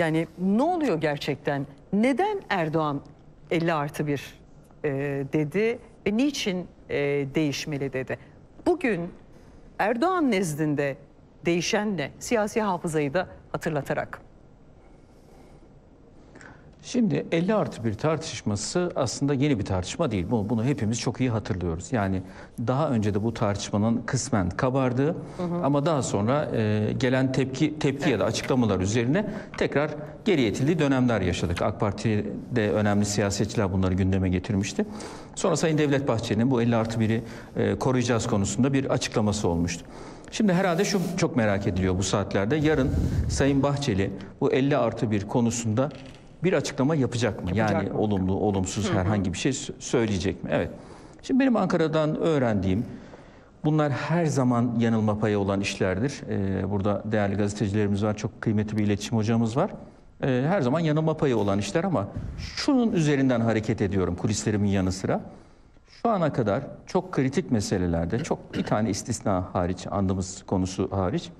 Yani ne oluyor gerçekten? Neden Erdoğan 50 artı 1 e, dedi ve niçin e, değişmeli dedi? Bugün Erdoğan nezdinde değişen ne? Siyasi hafızayı da hatırlatarak. Şimdi 50 artı bir tartışması aslında yeni bir tartışma değil. Bunu, bunu hepimiz çok iyi hatırlıyoruz. Yani daha önce de bu tartışmanın kısmen kabardığı ama daha sonra e, gelen tepki tepki ya da açıklamalar üzerine tekrar geri itildiği dönemler yaşadık. AK Parti'de önemli siyasetçiler bunları gündeme getirmişti. Sonra Sayın Devlet Bahçeli'nin bu 50 artı 1'i e, koruyacağız konusunda bir açıklaması olmuştu. Şimdi herhalde şu çok merak ediliyor bu saatlerde. Yarın Sayın Bahçeli bu 50 artı 1 konusunda bir açıklama yapacak mı? Yapacak yani mı? olumlu, olumsuz herhangi bir şey sö- söyleyecek mi? Evet. Şimdi benim Ankara'dan öğrendiğim, bunlar her zaman yanılma payı olan işlerdir. Ee, burada değerli gazetecilerimiz var, çok kıymetli bir iletişim hocamız var. Ee, her zaman yanılma payı olan işler ama şunun üzerinden hareket ediyorum kulislerimin yanı sıra. Şu ana kadar çok kritik meselelerde, çok bir tane istisna hariç, andığımız konusu hariç,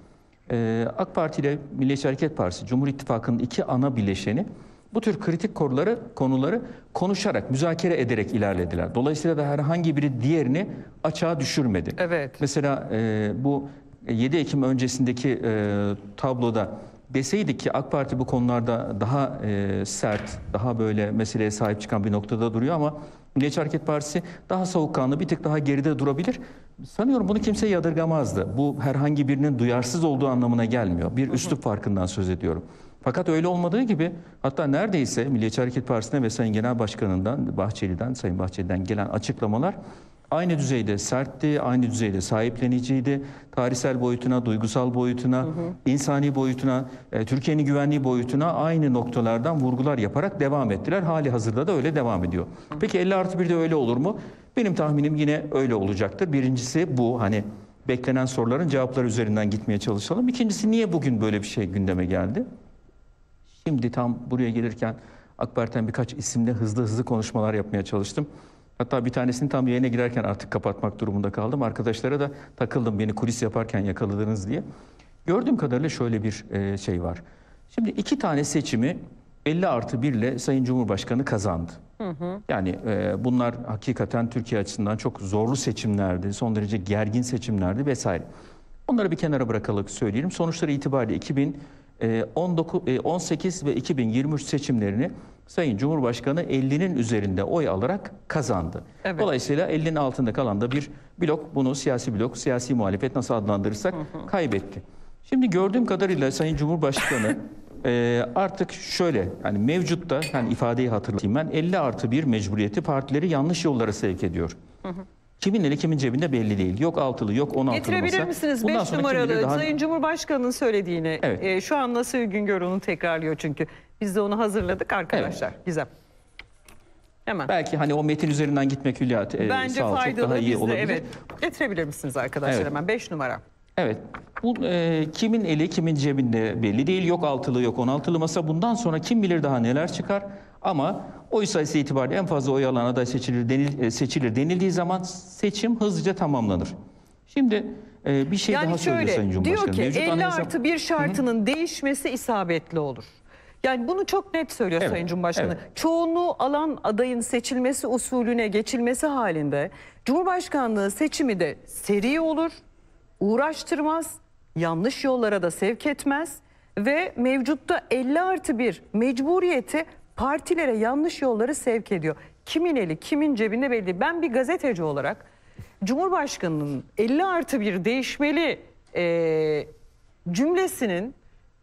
ee, AK Parti ile Milliyetçi Hareket Partisi, Cumhur İttifakı'nın iki ana bileşeni bu tür kritik konuları, konuları konuşarak, müzakere ederek ilerlediler. Dolayısıyla da herhangi biri diğerini açığa düşürmedi. Evet. Mesela e, bu 7 Ekim öncesindeki e, tabloda deseydik ki AK Parti bu konularda daha e, sert, daha böyle meseleye sahip çıkan bir noktada duruyor ama Milliyetçi Hareket Partisi daha soğukkanlı, bir tık daha geride durabilir. Sanıyorum bunu kimse yadırgamazdı. Bu herhangi birinin duyarsız olduğu anlamına gelmiyor. Bir üslup farkından söz ediyorum. Fakat öyle olmadığı gibi hatta neredeyse Milliyetçi Hareket Partisi'ne ve Sayın Genel Başkanı'ndan, Bahçeli'den, Sayın Bahçeli'den gelen açıklamalar aynı düzeyde sertti, aynı düzeyde sahipleniciydi. Tarihsel boyutuna, duygusal boyutuna, insani boyutuna, e, Türkiye'nin güvenliği boyutuna aynı noktalardan vurgular yaparak devam ettiler. Hali hazırda da öyle devam ediyor. Peki 50 artı 1'de öyle olur mu? Benim tahminim yine öyle olacaktır. Birincisi bu hani beklenen soruların cevapları üzerinden gitmeye çalışalım. İkincisi niye bugün böyle bir şey gündeme geldi? Şimdi tam buraya gelirken AK birkaç isimle hızlı hızlı konuşmalar yapmaya çalıştım. Hatta bir tanesini tam yayına girerken artık kapatmak durumunda kaldım. Arkadaşlara da takıldım beni kulis yaparken yakaladınız diye. Gördüğüm kadarıyla şöyle bir e, şey var. Şimdi iki tane seçimi 50 artı 1 ile Sayın Cumhurbaşkanı kazandı. Hı hı. Yani e, bunlar hakikaten Türkiye açısından çok zorlu seçimlerdi. Son derece gergin seçimlerdi vesaire. Onları bir kenara bırakarak söyleyelim. Sonuçları itibariyle 2000 e, 18 e, ve 2023 seçimlerini Sayın Cumhurbaşkanı 50'nin üzerinde oy alarak kazandı. Evet. Dolayısıyla 50'nin altında kalan da bir blok bunu siyasi blok, siyasi muhalefet nasıl adlandırırsak kaybetti. Şimdi gördüğüm kadarıyla Sayın Cumhurbaşkanı e, artık şöyle yani mevcutta yani ifadeyi hatırlatayım ben 50 artı 1 mecburiyeti partileri yanlış yollara sevk ediyor. Hı hı. Kimin eli kimin cebinde belli değil. Yok altılı, yok on altılı Getirebilir masa. misiniz Bundan 5 sonra kim bilir numaralı daha- Sayın Cumhurbaşkanı'nın söylediğini? Evet. e, şu an nasıl Güngör onu tekrarlıyor çünkü. Biz de onu hazırladık arkadaşlar. Gizem. Hemen. Belki hani o metin üzerinden gitmek Hülya e, Bence sağ ol, çok faydalı. daha iyi olabilir. evet. Getirebilir misiniz arkadaşlar Evet. hemen 5 numara. Evet. Bu e, kimin eli kimin cebinde belli değil. Yok altılı yok on altılı masa. Bundan sonra kim bilir daha neler çıkar. Ama oy sayısı itibariyle en fazla oy alan aday seçilir, denil, e, seçilir denildiği zaman seçim hızlıca tamamlanır. Şimdi e, bir şey daha Yani söylüyor şöyle Sayın Cumhurbaşkanı. diyor ki Mevcut 50 anayasa- artı 1 şartının değişmesi isabetli olur. Yani bunu çok net söylüyor Evet, Sayın Cumhurbaşkanı. evet. Çoğunluğu alan adayın seçilmesi usulüne geçilmesi halinde Cumhurbaşkanlığı seçimi de seri olur, uğraştırmaz, yanlış yollara da sevk etmez ve mevcutta 50 artı 1 mecburiyeti partilere yanlış yolları sevk ediyor. Kimin eli kimin cebinde belli. Ben bir gazeteci olarak Cumhurbaşkanı'nın 50 artı 1 değişmeli e, cümlesinin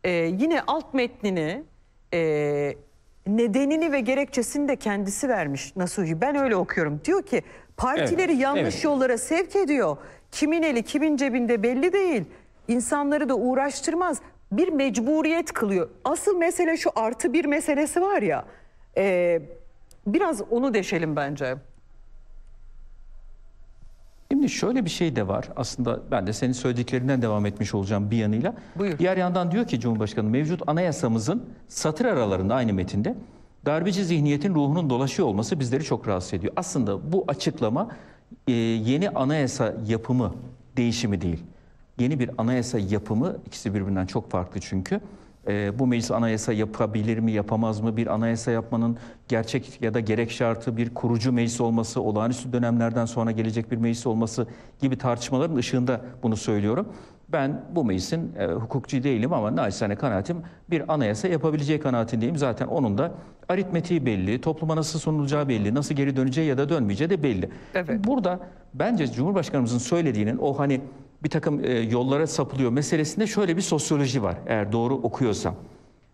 e, yine alt metnini e, nedenini ve gerekçesini de kendisi vermiş Nasuhi. Ben öyle okuyorum. Diyor ki partileri Evet, yanlış evet. yollara sevk ediyor. Kimin eli kimin cebinde belli değil. İnsanları da uğraştırmaz. Bir mecburiyet kılıyor. Asıl mesele şu artı bir meselesi var ya. e, biraz onu deşelim bence. Şimdi şöyle bir şey de var. Aslında ben de senin söylediklerinden devam etmiş olacağım bir yanıyla. Buyur. Diğer yandan diyor ki Cumhurbaşkanı mevcut anayasamızın satır aralarında aynı metinde darbeci zihniyetin ruhunun dolaşıyor olması bizleri çok rahatsız ediyor. Aslında bu açıklama e, yeni anayasa yapımı değişimi değil. Yeni bir anayasa yapımı ikisi birbirinden çok farklı çünkü. e, bu meclis anayasa yapabilir mi, yapamaz mı? Bir anayasa yapmanın gerçek ya da gerek şartı bir kurucu meclis olması, olağanüstü dönemlerden sonra gelecek bir meclis olması gibi tartışmaların ışığında bunu söylüyorum. Ben bu meclisin e, hukukçu değilim ama naçizane kanaatim bir anayasa yapabileceği kanaatindeyim. Zaten onun da aritmetiği belli, topluma nasıl sunulacağı belli, nasıl geri döneceği ya da dönmeyeceği de belli. Evet. Burada bence Cumhurbaşkanımızın söylediğinin o hani bir takım e, yollara sapılıyor meselesinde şöyle bir sosyoloji var eğer doğru okuyorsam.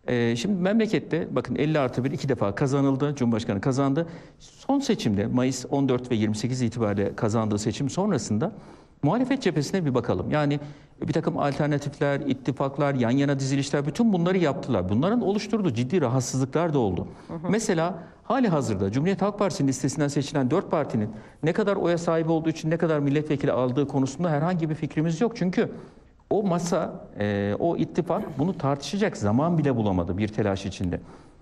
E, şimdi memlekette bakın 50 artı 1 iki defa kazanıldı. Cumhurbaşkanı kazandı. Son seçimde Mayıs 14 ve 28 itibariyle kazandığı seçim sonrasında muhalefet cephesine bir bakalım. Yani bir takım alternatifler, ittifaklar, yan yana dizilişler bütün bunları yaptılar. Bunların oluşturduğu ciddi rahatsızlıklar da oldu. Mesela hali hazırda Cumhuriyet Halk Partisi'nin listesinden seçilen dört partinin ne kadar oya sahip olduğu için ne kadar milletvekili aldığı konusunda herhangi bir fikrimiz yok. Çünkü o masa, e, o ittifak bunu tartışacak zaman bile bulamadı bir telaş içinde.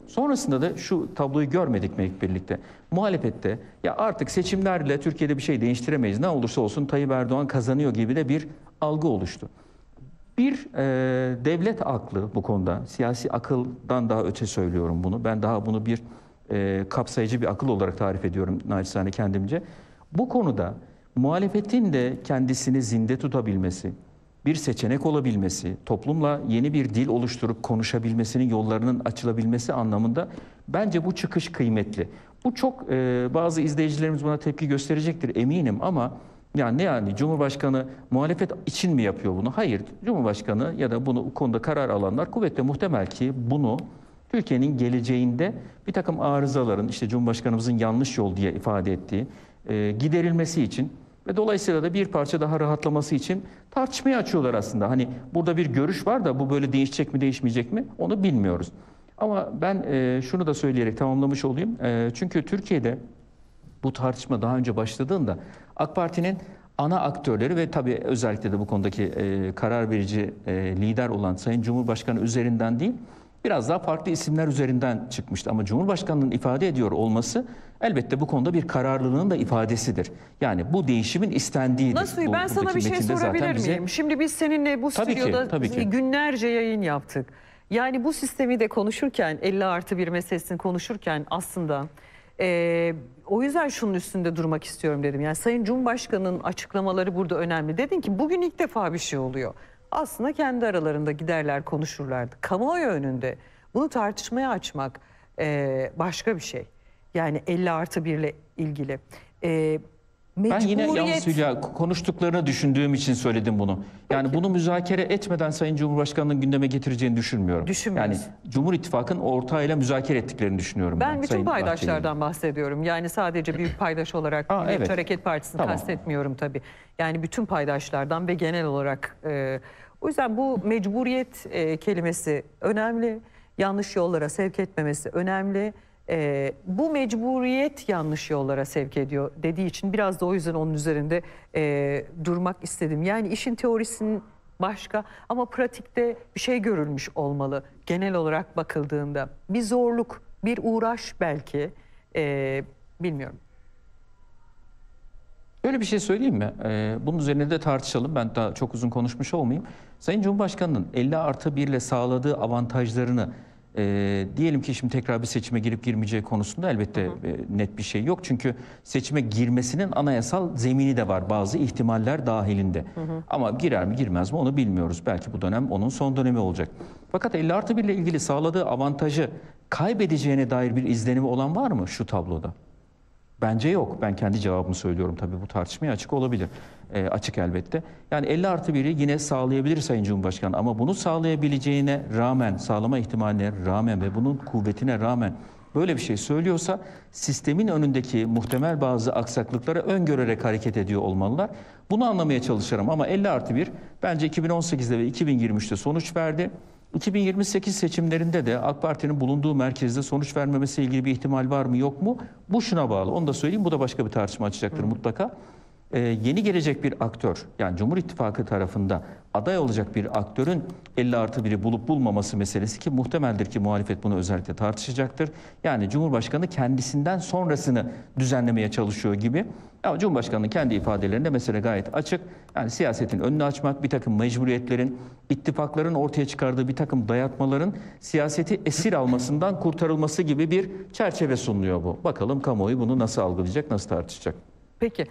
Sonrasında da şu tabloyu görmedik mi hep birlikte? Muhalefette ya artık seçimlerle Türkiye'de bir şey değiştiremeyiz. Ne olursa olsun Tayyip Erdoğan kazanıyor gibi de bir algı oluştu. Bir e, devlet aklı bu konuda, siyasi akıldan daha öte söylüyorum bunu. Ben daha bunu bir e, kapsayıcı bir akıl olarak tarif ediyorum naçizane kendimce. Bu konuda muhalefetin de kendisini zinde tutabilmesi, bir seçenek olabilmesi, toplumla yeni bir dil oluşturup konuşabilmesinin yollarının açılabilmesi anlamında bence bu çıkış kıymetli. Bu çok e, bazı izleyicilerimiz buna tepki gösterecektir eminim ama yani ne yani Cumhurbaşkanı muhalefet için mi yapıyor bunu? Hayır. Cumhurbaşkanı ya da bunu bu konuda karar alanlar kuvvetle muhtemel ki bunu Türkiye'nin geleceğinde bir takım arızaların işte Cumhurbaşkanımızın yanlış yol diye ifade ettiği e, giderilmesi için ve dolayısıyla da bir parça daha rahatlaması için tartışmaya açıyorlar aslında. Hani burada bir görüş var da bu böyle değişecek mi değişmeyecek mi onu bilmiyoruz. Ama ben e, şunu da söyleyerek tamamlamış olayım. E, çünkü Türkiye'de bu tartışma daha önce başladığında AK Parti'nin ana aktörleri ve tabii özellikle de bu konudaki e, karar verici e, lider olan Sayın Cumhurbaşkanı üzerinden değil, biraz daha farklı isimler üzerinden çıkmıştı. Ama Cumhurbaşkanı'nın ifade ediyor olması elbette bu konuda bir kararlılığın da ifadesidir. Yani bu değişimin istendiğidir. Nasıl? Bu- Ben sana bir şey sorabilir bize- miyim? Şimdi biz seninle bu Tabii ki, stüdyoda tabii ki. günlerce yayın yaptık. Yani bu sistemi de konuşurken 50 artı bir meselesini konuşurken aslında e, o yüzden şunun üstünde durmak istiyorum dedim. Yani Sayın Cumhurbaşkanı'nın açıklamaları burada önemli. Dedin ki bugün ilk defa bir şey oluyor. Aslında kendi aralarında giderler konuşurlardı. Kamuoyu önünde bunu tartışmaya açmak e, başka bir şey. Yani 50 artı 1 ile ilgili. E, Ben yine yalnız Hülya konuştuklarını düşündüğüm için söyledim bunu. Yani bunu müzakere etmeden Sayın Cumhurbaşkanı'nın gündeme getireceğini düşünmüyorum. Düşünmüyoruz. Yani Cumhur İttifakı'nın ortağıyla müzakere ettiklerini düşünüyorum ben. Ben bütün Sayın paydaşlardan bahsediyorum. Yani sadece büyük paydaş olarak Aa, evet. Hareket Partisi'ni Tamam. kastetmiyorum tabii. Yani bütün paydaşlardan ve genel olarak. e, o yüzden bu mecburiyet e, kelimesi önemli. Yanlış yollara sevk etmemesi önemli. E, bu mecburiyet yanlış yollara sevk ediyor dediği için biraz da o yüzden onun üzerinde e, durmak istedim. Yani işin teorisinin başka ama pratikte bir şey görülmüş olmalı genel olarak bakıldığında. Bir zorluk, bir uğraş belki Ee, bilmiyorum. Böyle bir şey söyleyeyim mi? Ee, bunun üzerine de tartışalım. Ben daha çok uzun konuşmuş olmayayım. Sayın Cumhurbaşkanı'nın 50 artı 1 ile sağladığı avantajlarını e, diyelim ki şimdi tekrar bir seçime girip girmeyeceği konusunda elbette e, net bir şey yok. Çünkü seçime girmesinin anayasal zemini de var bazı ihtimaller dahilinde. Ama girer mi girmez mi onu bilmiyoruz. Belki bu dönem onun son dönemi olacak. Fakat 50 artı 1 ile ilgili sağladığı avantajı kaybedeceğine dair bir izlenimi olan var mı şu tabloda? Bence yok. Ben kendi cevabımı söylüyorum tabii bu tartışmaya açık olabilir. Ee, açık elbette. Yani 50 artı 1'i yine sağlayabilir Sayın Cumhurbaşkanı ama bunu sağlayabileceğine rağmen, sağlama ihtimaline rağmen ve bunun kuvvetine rağmen böyle bir şey söylüyorsa sistemin önündeki muhtemel bazı aksaklıkları öngörerek hareket ediyor olmalılar. Bunu anlamaya çalışırım ama 50 artı 1 bence 2018'de ve 2023'te sonuç verdi. 2028 seçimlerinde de AK Parti'nin bulunduğu merkezde sonuç vermemesiyle ilgili bir ihtimal var mı yok mu? Bu şuna bağlı. Onu da söyleyeyim. Bu da başka bir tartışma açacaktır mutlaka. Ee, yeni gelecek bir aktör yani Cumhur İttifakı tarafında aday olacak bir aktörün 50 artı biri bulup bulmaması meselesi ki muhtemeldir ki muhalefet bunu özellikle tartışacaktır. Yani Cumhurbaşkanı kendisinden sonrasını düzenlemeye çalışıyor gibi. Ama Cumhurbaşkanı'nın kendi ifadelerinde mesele gayet açık. Yani siyasetin önünü açmak, bir takım mecburiyetlerin, ittifakların ortaya çıkardığı bir takım dayatmaların siyaseti esir almasından kurtarılması gibi bir çerçeve sunuluyor bu. Bakalım kamuoyu bunu nasıl algılayacak, nasıl tartışacak? Peki